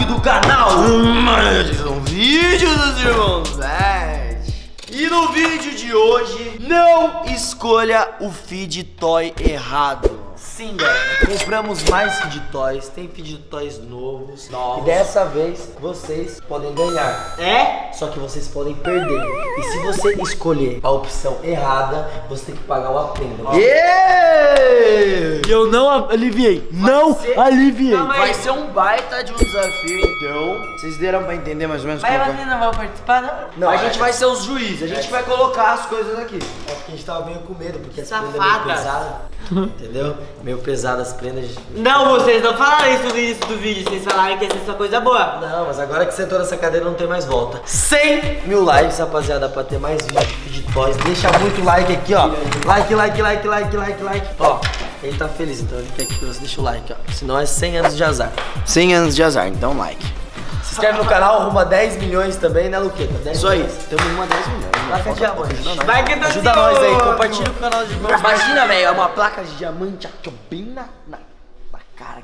aqui do canal. Mais um vídeo dos irmãos? Zed. E no vídeo de hoje Não escolha o feed toy errado. Sim, galera, compramos mais feed toys, tem feed toys novos. E dessa vez vocês podem ganhar. É? Só que vocês podem perder E se você escolher a opção errada, você tem que pagar o aprenda E eu não aliviei, não ser- aliviei Não, mas- Vai ser um baita de um desafio, então Vocês deram pra entender mais ou menos Mas como vocês não vão participar, não? Não, a gente vai ser os juízes, a gente vai colocar as coisas aqui É porque a gente tava meio com medo, porque as prendas meio pesadas Entendeu? Meio pesadas as prendas Não, vocês não falaram isso no início do vídeo. Vocês falaram que ia ser só coisa boa. Não, mas agora que sentou nessa cadeira não tem mais volta. 100 mil likes, rapaziada, pra ter mais vídeo de toys. Deixa muito like aqui, ó. Like, like, like, like, like, like. Ó, ele tá feliz, então ele quer que você deixe o like, ó. Senão é 100 anos de azar. 100 anos de azar, então like. Se inscreve no canal, arruma 10 milhões também, né, Luqueta? 10 Isso aí, temos uma 10 milhões. Placa de diamante. Vai que Ajuda nós aí, compartilha o canal de irmãos. Imagina, velho, é uma placa de diamante aqui, bem na, na,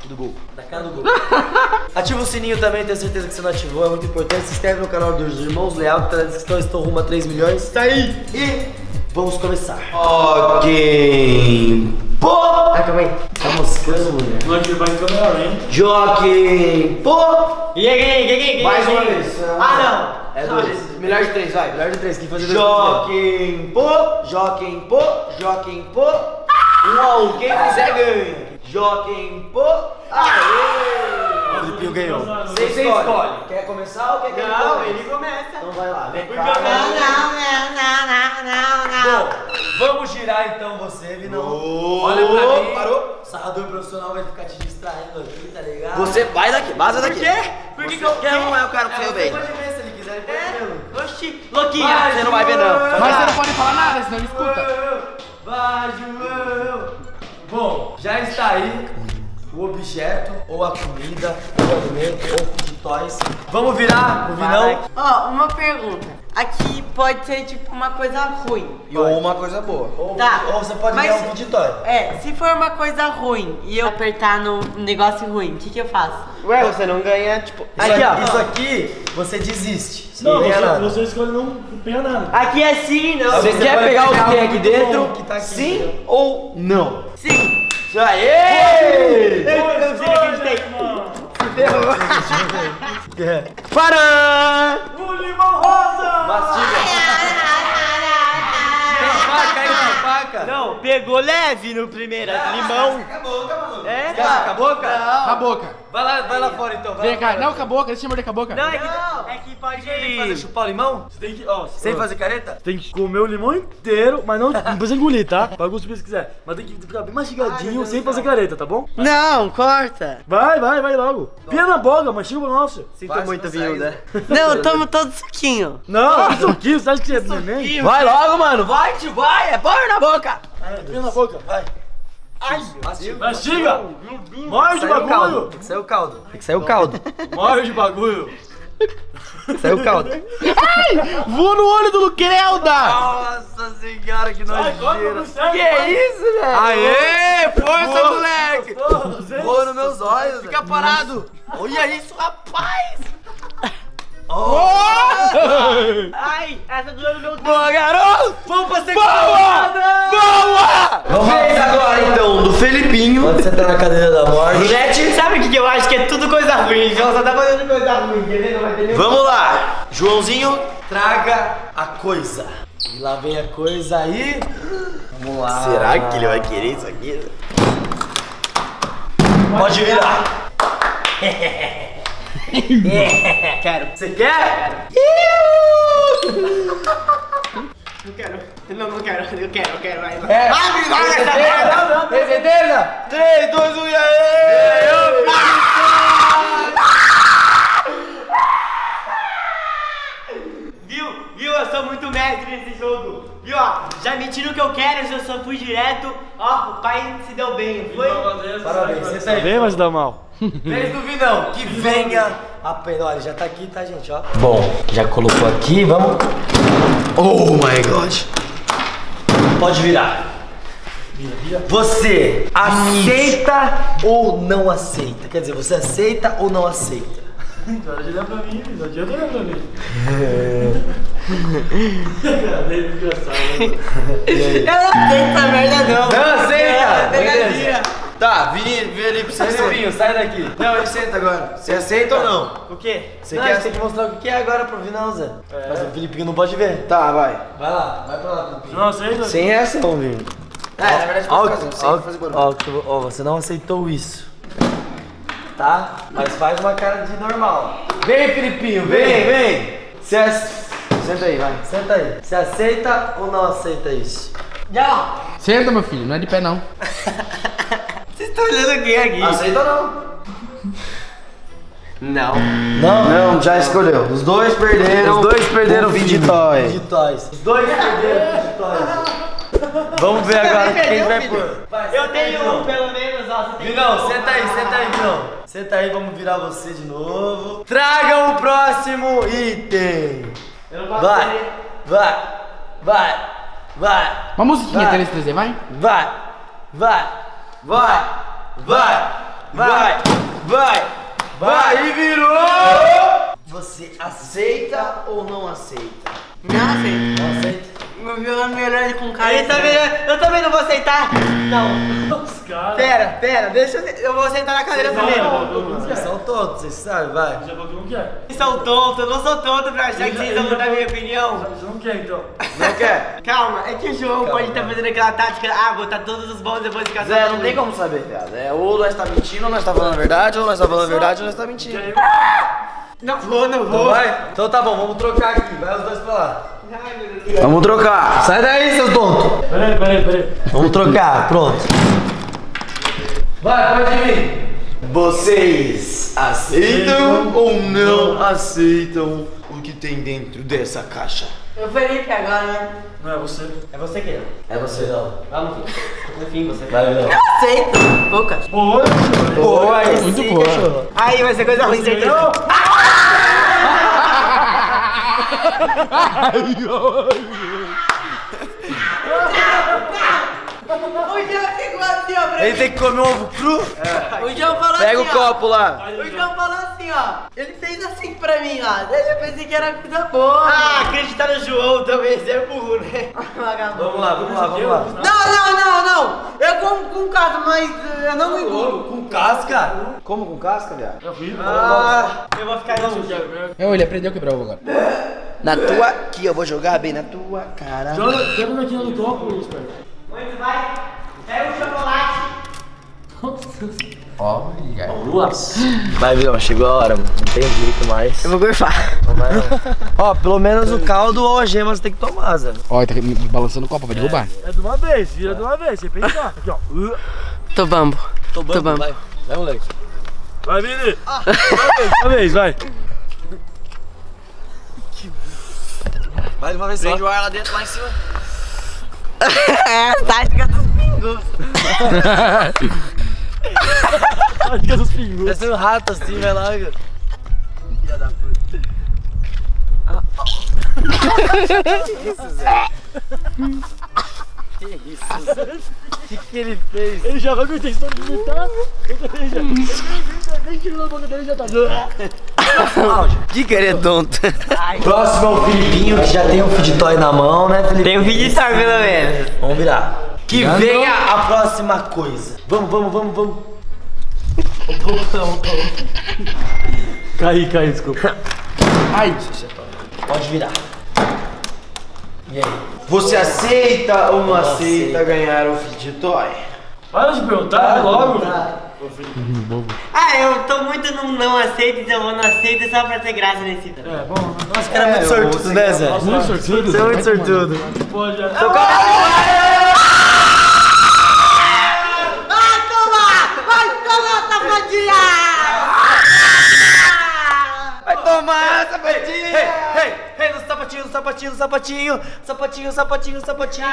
do gol. Na cara do gol. Ativa o sininho também, tenho certeza que você não ativou, é muito importante. Se inscreve no canal dos Irmãos Leal, que tá na descrição, estou rumo a 3 milhões. Tá aí! E vamos começar. Ok. Pô! Ai, calma aí. Tá moscando, mulher. Aqui vai em câmera lenta. Joaquim! Pô! E aí, quem, quem, quem, quem? Mais uma vez. Ah, não. É dois. Melhor de três, vai. Melhor de três. Quem fazer dois? Joaquim Pô, Joaquim Pô, Joaquim Pô. Um a um. Quem fizer ganha. Joaquim Pô. Aê! O Filipinho ganhou. Você escolhe. Quer começar ou quer que ele Não, comece? ele começa. Então vai lá. Vem Não, não, cá. não, não, não, não, Bom, vamos girar então você, Vinão. Olha pra mim. Parou? O sarrador profissional vai ficar te distraindo aqui, tá ligado? Você vai daqui, vaza daqui. Por quê? Por que que eu Quer um é o cara pro seu Você bem. pode ver se ele quiser, ele pode ver. É? Oxi, louquinha. Você não vai ver não. Mas você não pode falar nada, senão ele escuta. Vai, João! Bom, já está aí o objeto, ou a comida, ou o alimento, ou o de toys. Vamos virar o Vinão? Ó, uma pergunta. Aqui pode ser tipo uma coisa ruim. Ou uma coisa boa. Ou, Tá. ou você pode Mas- virar um toy. É, se for uma coisa ruim e eu apertar no negócio ruim, o que que eu faço? Ué, você não ganha, tipo. Isso Aqui, aqui, ó. isso aqui, você desiste. Você Não, não ganha você, nada. você escolhe não pegar nada. Aqui é sim, não. Você Você quer pode pegar o que pegar tem aqui dentro? que tá aqui, sim ou não? Sim. Isso aí! Eu não sei acreditei. Para! O limão pegou leve no primeiro. Limão. Acabou, acabou. É? Cala a boca? Com a boca. Vai lá, vai lá fora então. Vai Vem lá cá. fora. Não, com a boca. Deixa eu morder com a boca. Não, é que, é que pode Fazer chupar o limão? Você tem que, ó, Sem fazer careta? Tem que comer o limão inteiro, mas não, não precisa engolir, tá? Pra gosto se quiser. Mas tem que ficar bem mastigadinho, sem fazer careta, tá bom? Não, corta. Vai, vai, vai logo. Pia na boca, mastiga o nosso. Sinto Vai, muito, vinho, né? Não, eu tomo todo suquinho. Não, isso aqui, você acha que é neném? Vai logo, mano. Vai, tio, vai. É pôr na boca. Pia na boca, vai. Mastiga. Mastiga. Morde o Saiu o caldo. bagulho. Tem que sair o caldo. Tem que sair o caldo. Morde o bagulho. O caldo. Voa no olho do Luquelda. Nossa senhora, que nojeira. Que isso, velho? Aê, força, Boa. moleque. Voa nos meus olhos. Fica parado. Olha isso, rapaz. Ai, essa doeu no meu dedo. Boa, garoto. Vamos pra Boa. Boa. Vamos Vez agora, então, do Felipinho. Pode sentar na cadeira da morte. Gente, sabe o que, eu acho? Que é tudo coisa ruim. Então só tá fazendo coisa ruim, ver? Não vai ter nenhum. Vamos lá. Joãozinho, traga a coisa. E lá vem a coisa aí. Vamos lá. Será que ele vai querer isso aqui? Pode virar. Quero. Você quer? Não quero. Não, não quero. Eu quero, eu quero. Vai, vai. É. Abre. Tem certeza? 3, 2, 1 e aí! Viu? Viu? Eu mestre nesse jogo. Viu? Ó, já me tira o que eu quero, eu só fui direto. Ó, o pai se deu bem, não foi? Parabéns, você tá bem, mas dá mal. Do Vinão, que venha a pena. Olha, já tá aqui, tá, gente, ó. Bom, já colocou aqui, vamos. Oh my god. Pode virar. Você aceita ou não aceita? Quer dizer, você aceita ou não aceita? Para de olhar pra mim, não adianta olhar pra mim. É? Eu não tenho essa merda não. Não, aceita! É, pegadinha. Beleza. Tá, Vini, Felipe, você Filipinho, sai daqui. Não, ele senta agora. Você aceita ou não? O quê? Você Não, quer? Você tem que mostrar o que é agora pro Vinão, Zé. É. Mas o Filipinho não pode ver. Tá, vai. Vai lá, vai pra lá, Filipinho. Não aceita? Sem essa, não, Vini. É, na verdade, Ó, pode fazer. Ó, fazer barulho. ó, você não aceitou isso. Tá? Mas faz uma cara de normal. Vem, Filipinho, vem, vem. Você ac- Senta aí, vai. Senta aí. Você aceita ou não aceita isso? Já. Senta, meu filho, não é de pé não. Vocês estão olhando quem aqui? Aceita ou não? Não. Não? Não, já escolheu. Os dois perderam. Os dois perderam o o Feed Toy. Feed Toys. Os dois perderam o. Vamos ver agora quem vai pôr. Eu tenho um pelo menos, ó. Você tem Vinão, senta aí, senta aí, Vinão. Senta aí, vamos virar você de novo. Traga o próximo item. Eu não posso Vai, vai, vai, vai, Uma musiquinha Vai. Teles 3D, vai? vai, vai, vai, vai, vai, vai, vai e virou! Você aceita ou não aceita? Não aceito. Não Meu violão melhor com cara. Ele tá. Eu também não vou aceitar. Não. Os caras. Pera, pera. Deixa eu. Eu vou sentar na cadeira Não, primeiro. não, não, não. Vocês são todos, vocês sabem, vai. Já falou que não quer. Vocês são tontos. Eu não sou tonto pra achar que vocês vão mudar minha opinião. Você não quer então? Não quer? Calma, é que o João Calma. pode estar fazendo aquela tática. Ah, botar todos os bons depois de casar. Zé, não tem como saber, viado. É, ou nós tá mentindo, ou nós tá falando a verdade, ou nós tá falando a verdade, ou nós tá mentindo. Eu? Não vou, não Então vou. vai? Então tá bom, vamos trocar aqui. Vai os dois pra lá. Ai, meu Deus. Vamos trocar. Sai daí, seus tontos. Peraí, peraí, peraí. Vamos trocar, pronto. Vai, pode vir. Vocês aceitam ou não aceitam o que tem dentro dessa caixa? Eu Felipe agora, né? Não é você. É você que É você não. Vamos, filho. No fim, você Vai, não. Eu aceito. Poucas. Boa, Boa, aí Muito sim, boa. cachorro. Aí vai ser coisa ruim, certeza. Não. O João ficou assim, ó. pra Ele mim. tem que comer um ovo cru? O João falou Pega o assim, ó. copo lá. O João falou assim, ó. Ele fez assim pra mim, ó. Daí eu pensei que era coisa boa. Ah, acreditar no João também, você é burro, né? Vamos lá, vamos lá, vamos lá. Não, não, não, não. Eu como com casa, mas eu não me engulo. Com casca? Como com casca, viado? É horrível. Ah, eu vou ficar longe. Eu, ele aprendeu a quebrar o ovo agora. Na tua aqui, eu vou jogar bem na tua cara. Joga, quebra do copo, esperto. Onde vai? Pega o chocolate. Olha. Vai, Vilão, chegou a hora, mano. Não tem jeito mais. Eu vou gorfar. Não vai, não. Ó, pelo menos o caldo ou a gema você tem que tomar, Zé. Ó, ele tá me balançando o copo, vai derrubar. É de uma vez, vira de uma vez, sem pensar. Aqui, ó. Tô bambo. Tô bom, bom. vai. Vai, moleque. Vai, Vini. Uma vez, uma vez, vai. Vai de uma vez só. Prende o ar lá dentro, lá em cima. É a tática dos pingos. Tática dos pingus. Parece um rato assim, vai lá. Filha da puta. Que isso, Zé? O que, que ele fez? Ele já vai a intenção de vomitar. Também já. Ele Nem tirou na boca dele já tá. Que queredonto. Próximo é o Filipinho, que já tem um feed toy na mão, né, Felipe? Tem um vídeo de pelo menos. Vamos virar. Que Ganhou. venha a próxima coisa. Vamos, vamos, vamos, vamos. Caí, caí, desculpa. Ai, Pode virar. E aí? Você aceita ou não aceita aceito. ganhar o Fit Toy? Para de perguntar logo. Ah, eu tô muito no não aceito, então eu não aceito só pra ter graça nesse vídeo. É, bom. Nossa, cara é muito sortudo, né, Zé? Muito sortudo. Você é muito sortudo. Pode já. Vai tomar! Vai tomar, safadinha! Vai tomar, sapatinho! Ei, ei, ei, no sapatinho, sapatinho, sapatinho, sapatinho, sapatinho, sapatinho.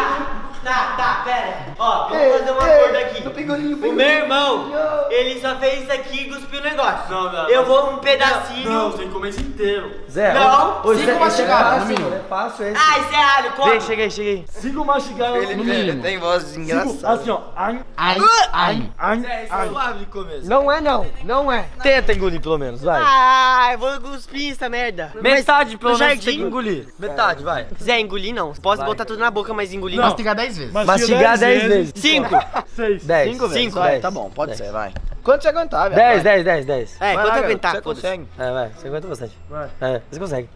Tá, tá, pera. Ó, vamos fazer um acordo daqui. O meu irmão, ele só fez isso aqui e cuspiu o negócio. Não, não, Eu vou um pedacinho. Não, tem que comer isso inteiro. Zé, Não, cinco é mastigadas, no fácil, mínimo. é fácil esse. Ah, isso é alho, come. Vem, chega aí. Cinco mastigadas no Ele mínimo. tem voz Cinco, engraçada. assim, ó. Ai, Ai, ai. ai, ai. Suave de começo. Não é não, não é. Tenta engolir pelo menos, vai. Ah, eu vou cuspir essa merda. Metade pelo no menos tem que jardim. engolir. Metade, vai. Zé, engolir não. Posso Vai. botar tudo na boca, mas engolir não. Mastigar 10 vezes. Mastigar 10 vezes. Cinco. Seis. 10. Cinco vezes, Cinco, vai, dez. Tá bom, pode Dez. ser, vai. Quanto você aguentar, velho? 10, vai. 10, 10, 10. É, Vai quanto lá, aguentar, Você consegue. É, vai, você aguenta bastante. Vai. É, você consegue.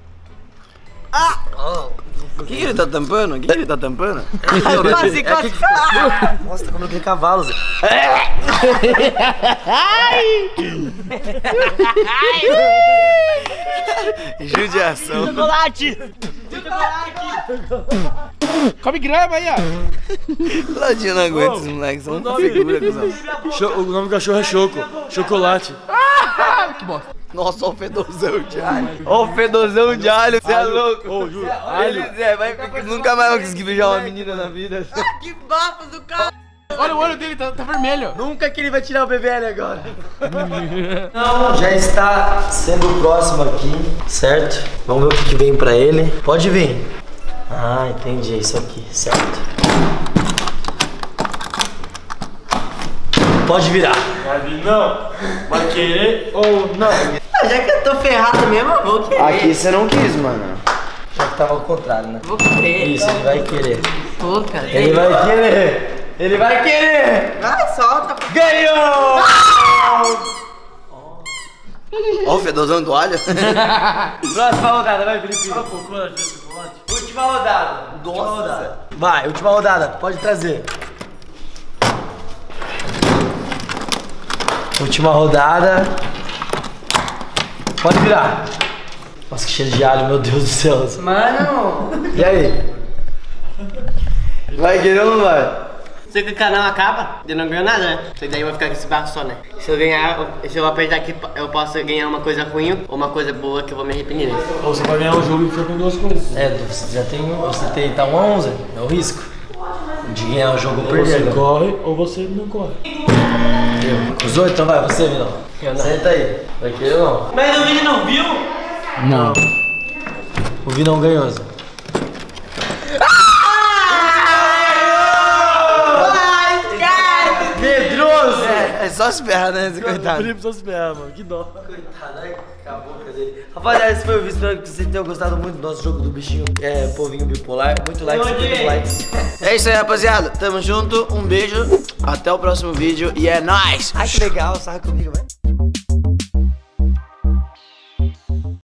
O que, que ele tá tampando? O que, que ele tá tampando? Quase, quase. Nossa, tá comendo aquele cavalo, Zé. Judiação. Chocolate. Come grama aí, ó. Ladinho não aguenta, esses moleques são uma figura, o nome do cachorro é Choco. Chocolate. Que bosta. Nossa, olha o fedorzão de alho. Olha o fedorzão de alho, você é louco. Ô, juro. Ele, Zé, vai, nunca mais vai conseguir beijar uma menina na vida. Que bafo do carro. Olha o olho dele, tá, tá vermelho. Nunca que ele vai tirar o BBL agora. Já está sendo o próximo aqui, certo? Vamos ver o que, que vem pra ele. Pode vir. Ah, entendi. É isso aqui, certo. Pode virar. Vai vir não. Vai querer ou não? Ah, já que eu tô ferrado mesmo, eu vou querer. Aqui você não quis, mano. Já que tava ao contrário, né? Vou querer. Isso, ele vai querer. Vou, cara. Ele vai querer. Ele vai querer. Vai, solta. Ganhou! Olha o fedorzão do alho. Próxima rodada, vai, Felipe. Ah, pô. Última rodada. Última rodada. Vai, última rodada. Pode trazer. Última rodada. Pode virar. Nossa, que cheiro de alho, meu Deus do céu. Mano, E aí? Vai querer ou não vai? Se o canal acaba, eu não ganho nada, né? Isso daí eu vou ficar com esse barco só, né? Se eu ganhar, se eu apertar aqui, eu posso ganhar uma coisa ruim ou uma coisa boa que eu vou me arrepender. Ou você vai ganhar o jogo e fica com duas coisas. É, você já tem. Você tem. Tá um a 11. É o risco. De ganhar o jogo ou perder. você agora. corre ou você não corre. Eu. Os oito, então vai, você, Vinão. Senta aí. Vai querer ou não? Mas o vídeo não viu? Não. O Vinão ganhou, Só esperar, né, esse O coitado. Felipe só se ferra, mano. Que dó. Coitado, ai, acabou a boca dele. Rapaziada, esse foi o vídeo. Espero que vocês tenham gostado muito do nosso jogo do bichinho é, povinho bipolar. Muito like, 50 likes. É isso aí, rapaziada. Tamo junto, um beijo. Até o próximo vídeo e é nóis! Ai, que legal, sarra comigo, vai.